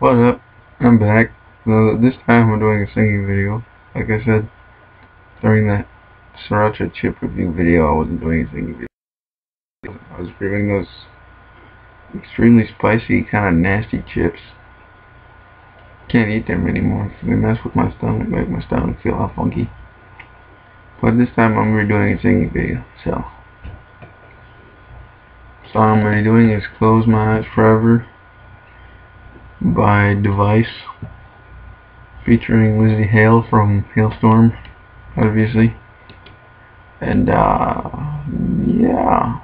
What up? I'm back. So this time I'm doing a singing video. Like I said, during that sriracha chip review video, I wasn't doing a singing video. I was reviewing those extremely spicy, kind of nasty chips. Can't eat them anymore. They mess with my stomach, make my stomach feel all funky. But this time I'm redoing a singing video, so. So all I'm going to be doing is Close My Eyes Forever by Device featuring Lzzy Hale from Halestorm obviously. And uh yeah.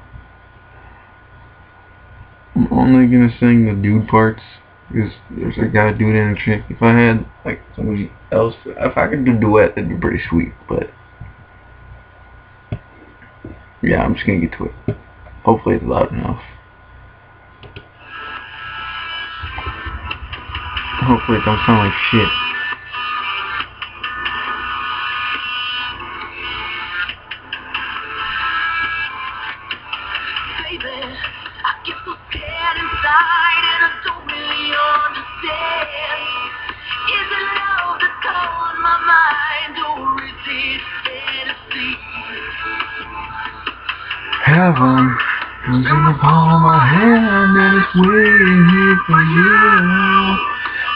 I'm only gonna sing the dude parts because there's a guy dude and a chick if I had like somebody else if I could do a duet that'd be pretty sweet but yeah I'm just gonna get to it. Hopefully it's loud enough Hopefully it don't sound like shit. Baby, I get so scared inside and I don't really understand. Is it love that's on my mind or is it fantasy? Heaven is in the palm of my hand and it's waiting here for you.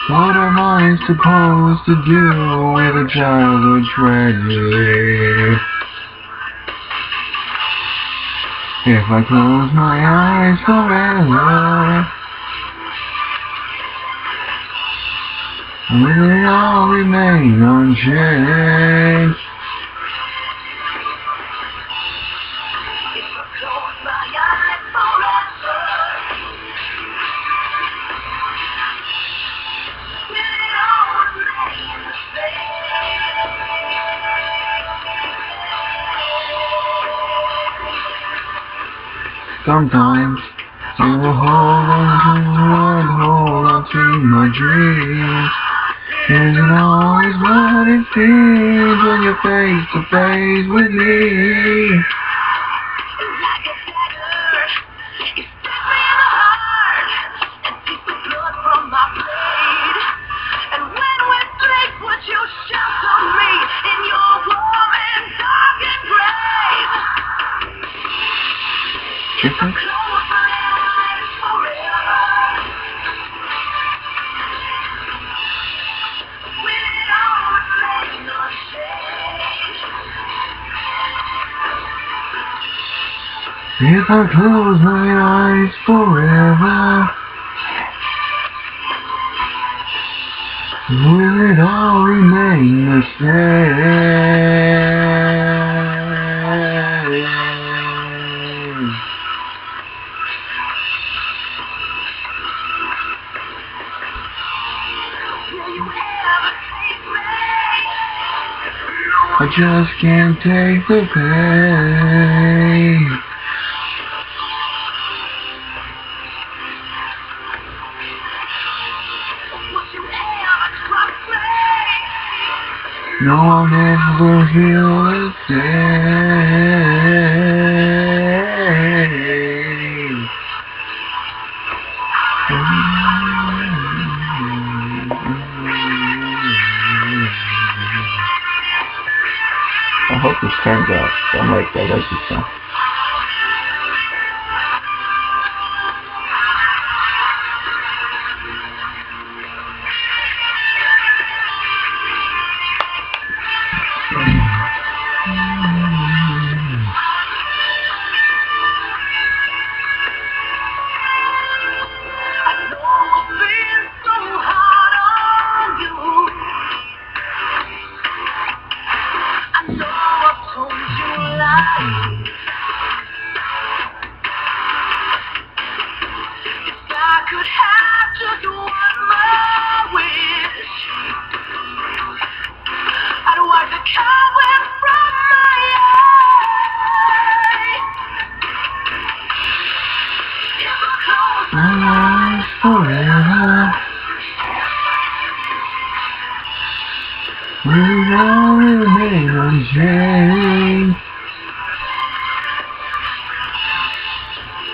What am I supposed to do with a childhood tragedy? If I close my eyes forever, will it all remain unchanged? Sometimes I will hold on to and hold on to my dreams. Isn't always what it seems when you're face to face with me. If I close my eyes forever, will it all remain the same? I just can't take the pain. No, I'll never feel the same. I hope this turns out. I'm like, I like this song. You lies. If I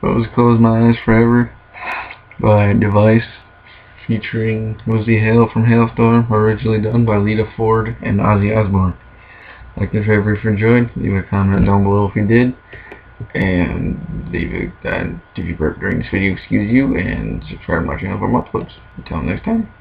Close, close my eyes forever by Device featuring Woozy Hale from Halestorm, originally done by Lita Ford and Ozzy Osbourne. Like and favorite if you enjoyed, leave a comment down below if you did, and leave a, uh, if you burped during this video, excuse you, and subscribe to my channel for more uploads. Until next time.